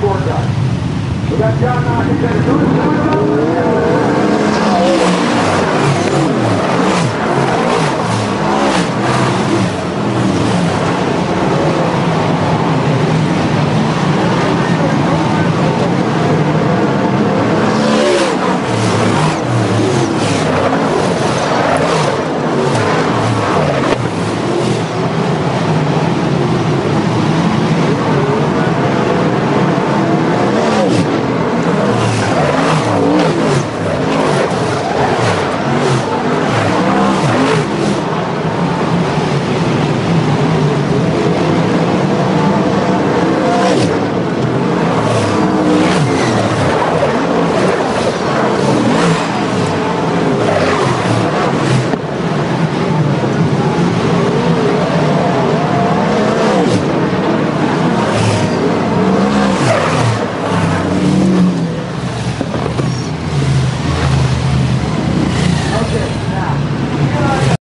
We got John Knox Good.